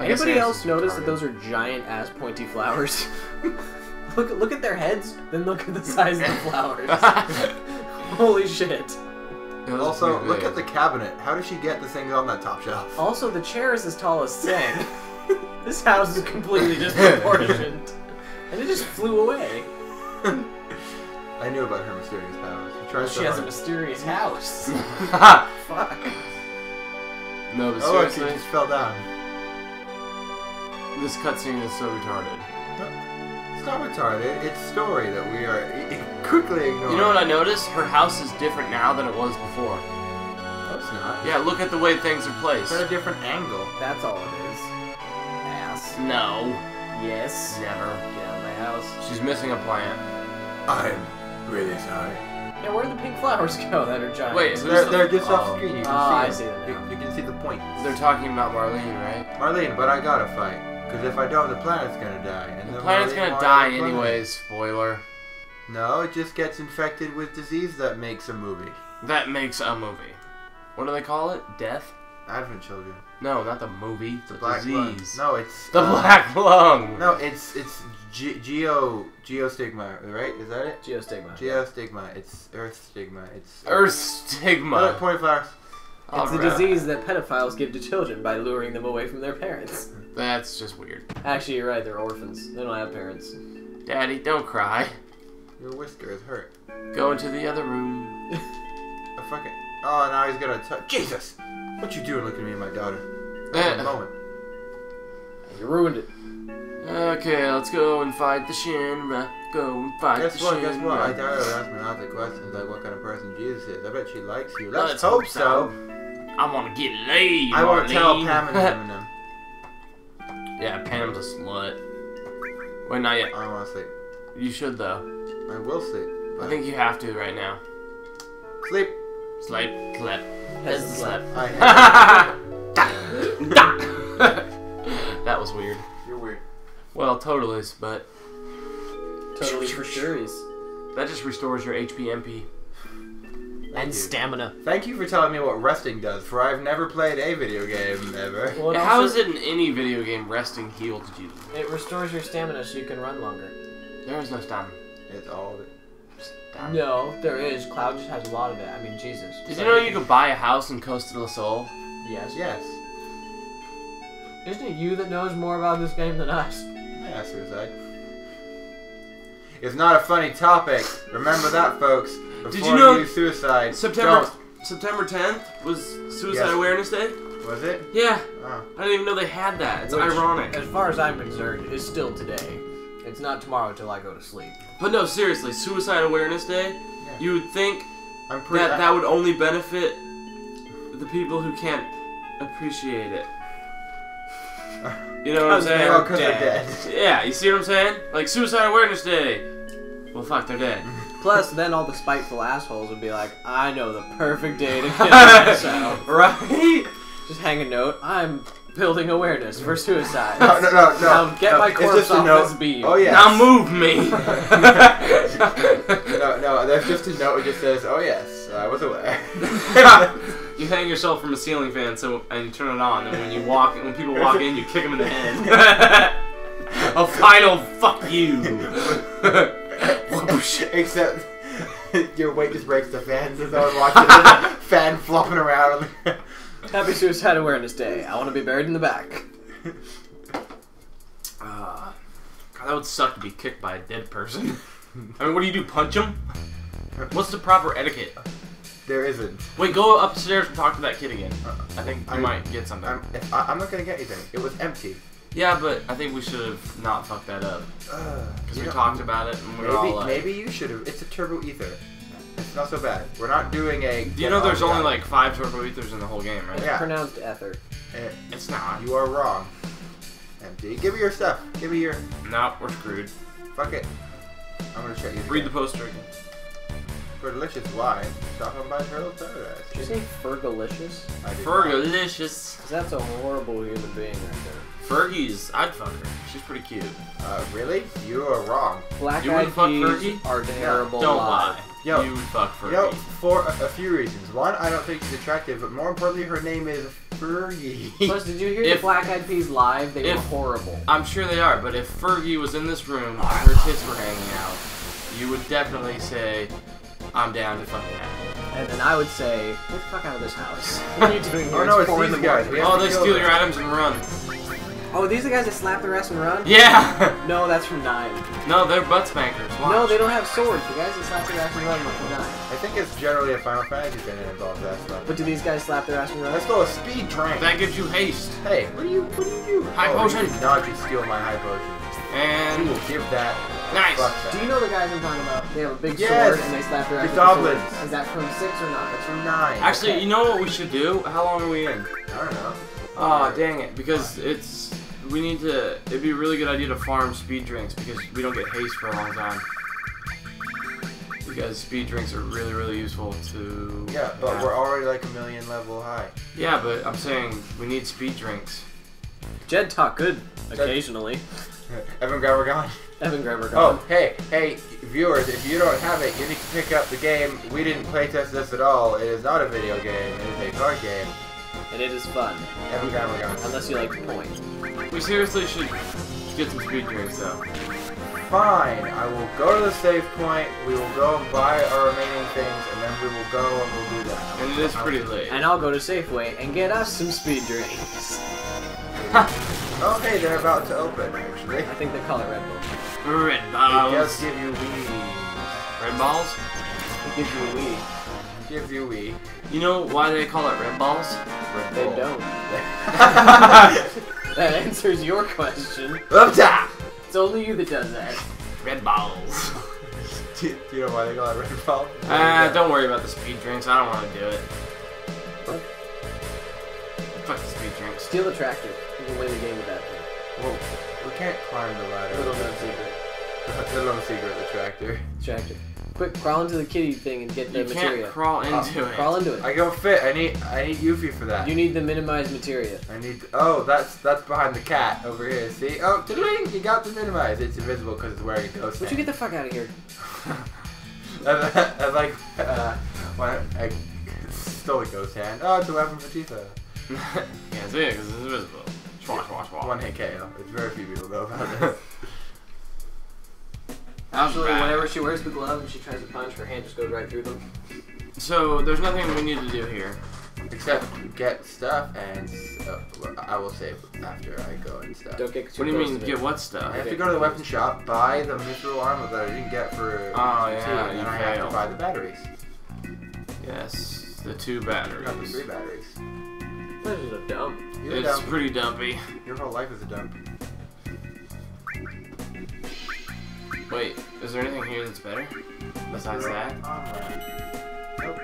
I Anybody else notice that those are giant ass pointy flowers? look look at their heads, then look at the size of the flowers. Holy shit. Also, look at the cabinet. How does she get the things on that top shelf? Also, the chair is as tall as Sing. this house is completely disproportioned. And it just flew away. I knew about her mysterious powers. She tries She so has a mysterious house. Ha fuck. no, but Oh, she seriously, just fell down. This cutscene is so retarded. It's not retarded. It's story that we are quickly ignoring. You know what I noticed? Her house is different now than it was before. No, it's not. Yeah, look at the way things are placed. It's at a different angle. That's all it is. Ass. No, Yes. never. Get out of my house. She's missing a plant. I'm really sorry. Yeah, where'd the pink flowers go that are giant? Wait, who's They're, the- they're just oh. off screen. You can Oh, see I them. see them You, you can see the point. They're talking about Marlene, right? Marlene, but I gotta fight. Because if I don't, the planet's gonna die. And The planet's gonna die have planet. anyways. Spoiler. No, it just gets infected with disease that makes a movie. That makes a movie. What do they call it? Death? Advent Children. No, not the movie. The, Black lung. disease. No, it's The uh, black lung. No, it's it's ge- geo geostigma, right? Is that it? Geostigma. Geostigma. It's Earth stigma. It's Earth Oh, stigma. look, point flowers. It's a Alright. disease that pedophiles give to children by luring them away from their parents. That's just weird. Actually, you're right. They're orphans. They don't have parents. Daddy, don't cry. Your whiskers hurt. Go into the other room. A fucking. Oh, now he's gonna touch. Jesus! What you doing looking at me and my daughter? At the Eh. moment. You ruined it. Okay, let's go and fight the Shinra. Go and fight Guess the what? Shinra. Guess what? I doubt her would ask me lots of questions like what kind of person Jesus is. I bet she likes you. Let's, Let's hope hope so. I want to get laid. I won't tell Marlene. Pam and Eminem. Yeah, Pam's a slut. Wait, not yet. I don't want to sleep. You should though. I will sleep. I think you have to right now. sleep. Sleep, clap. Has Has the slap. I that was weird. You're weird. Well, totally, but Totally for sure's. that just restores your HP MP. Thank And you. stamina. Thank you for telling me what resting does, for I've never played a video game ever. Well, it How is also- it in any video game resting healed you? It restores your stamina so you can run longer. There is no stamina. It's all of it. Stamina. No, there is. Cloud just has a lot of it. I mean, Jesus. Did So you know you could buy a house in Costa del Sol? Yes. Yes. Isn't it you that knows more about this game than us? Yeah, suicide. It's not a funny topic. Remember that, folks. Before Did you know you suicide? September don't- September 10th was Suicide Yes. Awareness Day. Was it? Yeah, Oh. I didn't even know they had that. It's Which, ironic. As far as I'm concerned, is still today. It's not tomorrow till I go to sleep. But no, seriously, Suicide Awareness Day. Yeah. You would think I'm pretty. that that would only benefit the people who can't appreciate it. You know what I'm oh, Because saying? Oh, 'cause they're dead. dead. Yeah, you see what I'm saying? Like Suicide Awareness Day. Well, fuck, they're dead. Plus, then all the spiteful assholes would be like, I know the perfect day to kill myself. right? Just hang a note. I'm building awareness for suicide. No, no, no, no. Now get no, my it's corpse just a off note. this beam. Oh yeah. Now move me. No, no. There's just a note. It just says, "Oh yes, I was aware." you hang yourself from a ceiling fan, so and you turn it on, and when you walk, when people walk in, you kick them in the head. a final fuck you. Except your weight just breaks the fan, so no one watches the fan flopping around. Happy Suicide Awareness Day. I want to be buried in the back. Uh, God, that would suck to be kicked by a dead person. I mean, what do you do? Punch him? What's the proper etiquette? there isn't. Wait, go upstairs and talk to that kid again. I think you I- might get something. I'm, I, I'm not gonna get anything. It was empty. Yeah, but I think we should have not fucked that up Because because we talked about it and we were Maybe, all like, maybe you should have. It's a turbo ether. It's not so bad. We're not doing a. Do you know there's only like five turbo ethers in the whole game, right? Yeah. Pronounced ether. Eh, It's not. you are wrong. Empty. Give me your stuff. Give me your. No, we're screwed. Fuck it. I'm gonna check you. Read the poster again. For delicious wine, stop on by Turtle Paradise. Did you say Fergalicious? I did not. Fergalicious. 'Cause that's a horrible human being right there. Fergie's. I'd fuck her. She's pretty cute. Uh, really? You are wrong. Black You eyed wouldn't fuck peas Fergie? are terrible. Don't live. lie. Yo. You would fuck Fergie. You know, for a, a few reasons. One, I don't think she's attractive, but more importantly, her name is Fergie. Plus, did you hear If- the Black Eyed Peas live? They were horrible. I'm sure they are, but if Fergie was in this room and her tits were hanging out, you would definitely say, I'm down to fucking that. And then I would say, get the fuck out of this house. What are you doing here? Oh, no, it's four in these the guys. morning. Oh, to they steal them. your items and run. Oh, these are the guys that slap their ass and run? Yeah! No, that's from Nine. no, they're butt spankers. Watch. No, they don't have swords. The guys that slap their ass and run are from Nine. I think it's generally a Final Fantasy thing that involves that stuff. But do these guys slap their ass and run? Let's go a speed train. That gives you haste. Hey, what do you what do you do? High oh, potion. You did not just steal my high potion. You And will give that. nice. Fuck Do you know the guys I'm talking about? They have a big Yes. sword and they slap their ass The with a sword. goblins. Is that from six or not? That's from nine. Actually, you know what we should do? How long are we in? I don't know. Oh, dang it. Because it's. We need to. It'd be a really good idea to farm speed drinks because we don't get haste for a long time. Because speed drinks are really, really useful to. Yeah, but we're already like a million level high. Yeah, but I'm saying we need speed drinks. Jed talk good occasionally. Evan Grabber gone. Evan Greber. Oh, hey, hey, viewers, if you don't have it, you need to pick up the game. We didn't playtest this at all. It is not a video game. It is a card game. And it is fun. Evan Grabber gone. Unless you like to point. We seriously should get some speed drinks though. Fine, I will go to the save point. We will go and buy our remaining things, and then we will go and we'll do that. And it is pretty late. And I'll go to Safeway and get us some speed drinks. Oh, hey, they're about to open, actually. I think they call it Red Bull. Red It balls. does give you weed. Red balls? It gives you a weed. Gives you weed. You know why they call it red balls? Red They Bull. don't. That answers your question. Up top! It's only you that does that. Red balls. Do, do you know why they call it Red Bull? Ah, don't worry about the speed drinks. I don't want to do it. Fuck the speed drinks. Steal the tractor. You can win the game with that thing. Well, we can't climb the ladder. Little known secret. Little known secret, the tractor. Tractor. Quick, crawl into the kitty thing and get the You materia. can't crawl into it. Crawl into it. I don't fit. I need I need Yuffie for that. You need the minimized materia. I need. Oh, that's that's behind the cat over here. See? Oh, ding! You got the minimize. It's invisible because it's wearing a ghost. Would you get the fuck out of here? I, I like uh, when I stole a ghost hand. Oh, it's a weapon for Tifa. Can't see it because it's invisible. Schwash, schwash, schwash. One hit KO. It's very few people know about this. That was Actually, whenever she wears the glove and she tries to punch, her hand just goes right through them. So there's nothing we need to do here. Except get stuff and uh, I will save after I go and stuff. Don't get too What do you mean get me. what I stuff? have to go to the weapon shop, buy the mithril armor that I didn't get for Oh, two, yeah, and you then I have failed. to buy the batteries. Yes, the two I got the batteries. three batteries. This is a dump. You're It's dumb. pretty dumpy. Your whole life is a dump. Wait, is there anything here that's better? Besides that? Armor. Nope.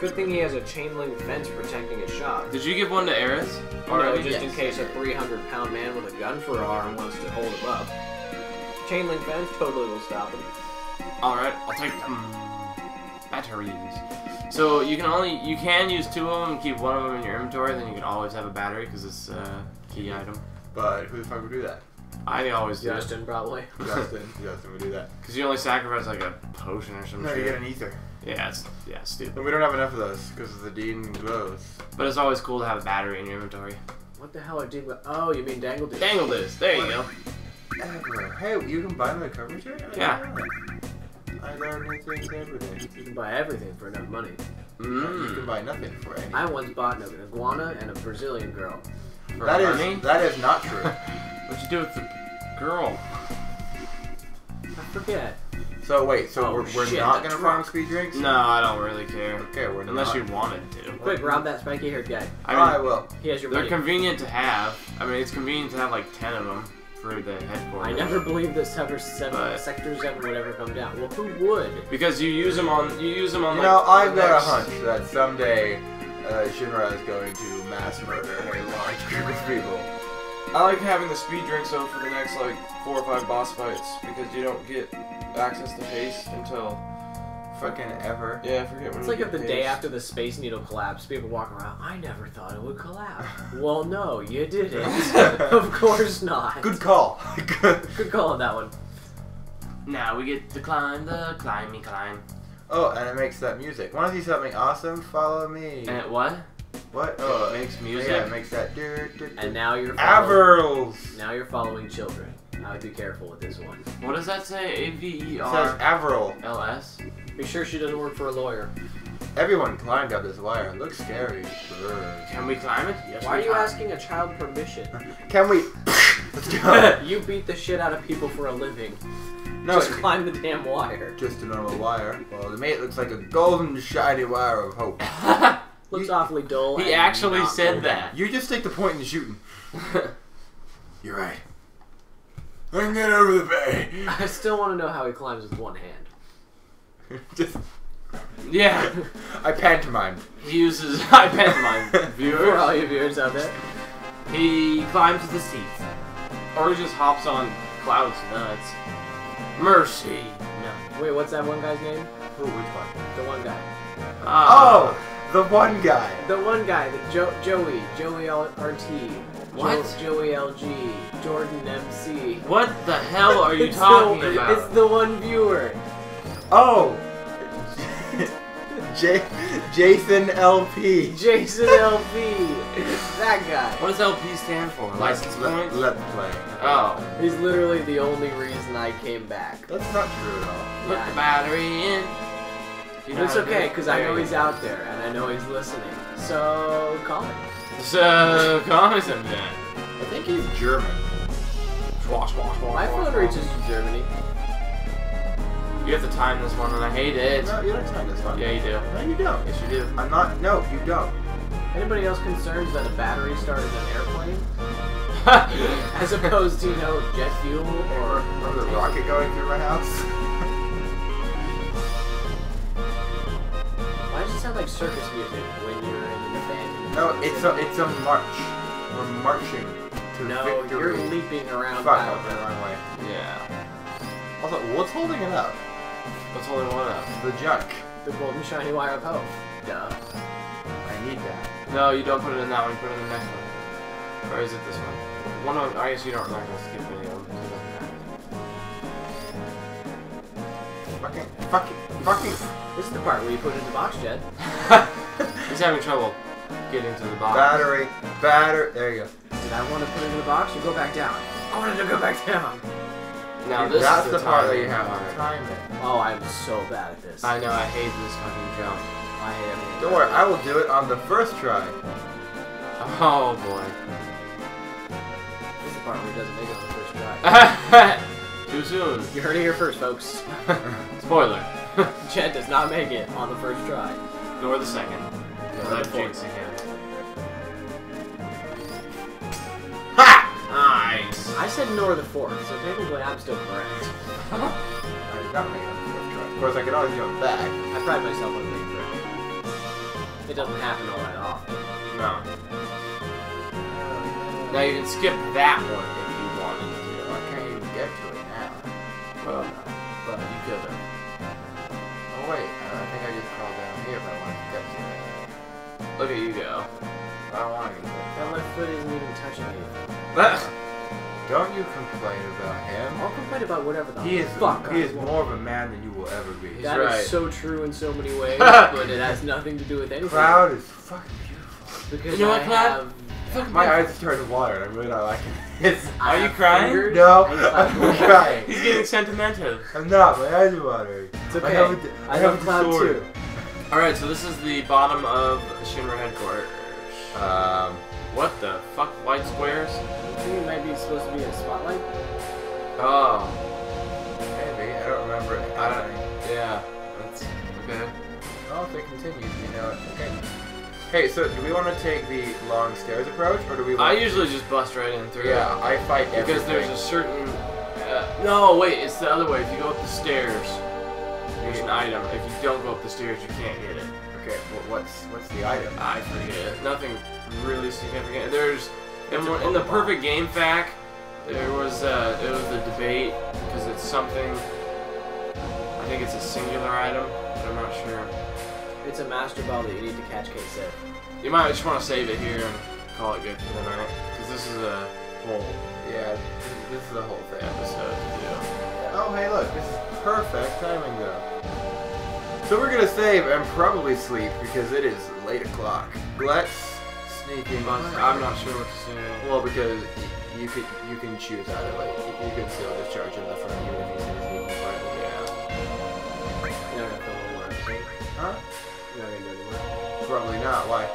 Good thing he has a chain link fence protecting his shop. Did you give one to Aeris? Or Already? just in case a 300 pound man with a gun for an arm wants to hold him up. Chain link fence totally will stop him. Alright, I'll take them. Batteries. So you can only you can use two of them and keep one of them in your inventory. Then you can always have a battery because it's a key mm-hmm. item. But who the fuck would do that? I always do Justin, probably. Justin. Justin would do that. because you only sacrifice like a potion or something. No, you get an ether. Yeah, it's yeah stupid. And we don't have enough of those because of the Dean glows. But it's always cool to have a battery in your inventory. What the hell are Dingle? Oh, you mean Dangle Dude? Dangle this. There you go. Hey, you can buy my coverage here? I Yeah. didn't know that. I learn new things every day. You can buy everything for enough money. Mm. You can buy nothing for any. I once bought an iguana and a Brazilian girl. For that is, that is not true. What'd you do with the girl? I forget. so wait, so Oh, we're, we're shit, not gonna farm truck. speed drinks? No, I don't really care. Okay, we're Unless not. you wanted to. Quick, rob that spiky haired guy. I I will. He has your they're money. convenient to have. I mean, it's convenient to have like ten of them for the headquarters. I never believed that sever, seven, But- Sector 7 would ever come down. Well, who would? Because you use them on you use them on You like. know, I've got a hunch that someday uh, Shinra is going to mass murder a large group of people. I like having the speed drinks though for the next like four or five boss fights because you don't get access to haste until Fucking ever. yeah, I forget when. It's like if get the day after the Space Needle collapsed, people walk around, I never thought it would collapse. well, no, you didn't. of course not. Good call. Good. Good call on that one. Now we get to climb the climby climb. Oh, and it makes that music. Want to see something awesome? Follow me. And what? What? It uh, makes yeah, music. it makes that. And now you're following, Averils. now you're following children. I would be careful with this one. What does that say? A V E It says Averil. L S. Be sure she doesn't work for a lawyer. Everyone climbed up this wire. It looks scary. Brr. Can we climb it? Yes. Why are you can. asking a child permission? Can we? Let's go. you beat the shit out of people for a living. No, Just climb the damn wire. just a normal wire. Well, to me it looks like a golden shiny wire of hope. Looks You- awfully dull. he actually said golden. that. You just take the point in the shooting. You're right. I can get over the bay. I still want to know how he climbs with one hand. just Yeah. I pantomimed. He uses I pantomime For all viewers. you viewers out there. He climbs the seats. Or he just hops on clouds nuts. Mercy. No. Wait, what's that one guy's name? Who? Which one? The one guy. Ah. Oh, the one guy. The one guy, the jo- Joey, Joey L- RT. What? Jo- Joey LG, Jordan MC. What the hell are you talking the, about? It's the one viewer. Oh. J- Jason LP. Jason LP. that guy. What does LP stand for? License let, points? Let's play. Oh. He's literally the only reason I came back. That's not true at all. Put Yeah. the battery in. You know It's how to do okay, because I know he's out there, and I know he's listening. So, call him. So, call me some then. I think he's German. Swash, swash, swash, My phone reaches Germany. You have to time this one, and I hate it. No, you don't sign this one. Yeah, you do. No, you don't. Yes, you do. I'm not. No, you don't. Anybody else concerned that a battery started an airplane? As opposed to, you know, jet fuel or... Remember the rocket going through my house? Like circus music when you're in the band? no, it's a it's a march. We're marching to No, victory. you're leaping around Fuck, I went the wrong way. yeah. Also, what's holding it up? What's holding what up? The junk. The golden shiny wire of hope. Duh. I need that. No, you don't put it in that one. Put it in the next one. Or is it this one? One of. I guess you don't. Not gonna skip Fucking, fucking, fucking. This is the part where you put it in the box, Jed. He's having trouble getting to the bottom. Battery, batter. There you go. Did I want to put it in the box or go back down? I wanted to go back down. Now this That's is the, the, part that you have to time it. Oh, I'm so bad at this. I know. I hate this fucking jump. I hate everything. Don't worry, I will do it on the first try. Oh boy. This is the part where he doesn't make it on the first try. Too soon. you heard it here first, folks. Spoiler. Jed does not make it on the first try. Nor the second. Nor Without the fourth. jinxing him. Ha! Nice. I said nor the fourth, so technically I'm still correct. Uh-huh. I not make it on the first try. Of course, I could always it back. I pride myself on being correct. It doesn't happen all that often. No. Now you can skip that one Well, but you could have. Oh wait, uh, I think I just crawled down here, but I want to get to it. Look at you go. I don't want to get there. That left foot isn't even touching me. Don't you complain about him. I'll complain about whatever the He is fuck he I is want. more of a man than you will ever be. He's That is right. so true in so many ways, but it has nothing to do with anything. Cloud is fucking beautiful. Because You know I what, Cloud? Have. My eyes are starting to water, and I'm really not liking it. I Are you crying? fingers No, I'm cloud. crying. He's getting sentimental. I'm not. My eyes are watering. It's I okay. have a, I I have have a cloud sword. too. Alright, so this is the bottom of Shinra headquarters. Um, What the fuck? White squares? I think it might be supposed to be a spotlight. Oh. maybe I don't remember. I don't. Yeah. That's okay. Oh, if it continues, you know. it. Okay. Hey, so do we want to take the long stairs approach, or do we? want—I Want usually just bust right in through. Yeah, I fight Because everything. there's a certain. Uh, no, wait, it's the other way. If you go up the stairs, there's an item. If you don't go up the stairs, you can't get it. Okay, well, what's what's the item? I forget. Nothing really significant. There's in, It's a one- in the perfect game fact, there was uh, it was a debate because it's something. I think it's a singular item, but I'm not sure. It's a master ball that you need to catch K set. You might just want to save it here and call it good for the night because this is a whole Yeah, this, is the whole thing. episode to do. Oh, hey, look, this is perfect timing, though. So we're gonna save and probably sleep because it is late o'clock. Let's sneaking. But I'm not sure what to say. Well, because you could you can choose either way. You, you could still discharge him in the front even if he's sneaking quietly. Yeah. Gonna film one. Huh? You're not gonna do it anymore. Probably not. Why?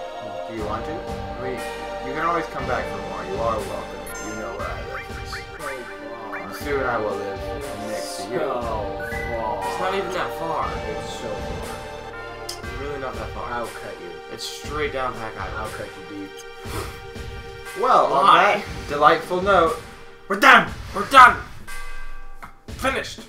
Do you want to? I mean, you can always come back for more. You are welcome. You know where I live. And soon I will live next to you. It's not even that far. It's so far. Really not that far. I'll cut you. It's straight down Pack I'll cut you deep. Well, on that delightful note, We're done. We're done. Finished.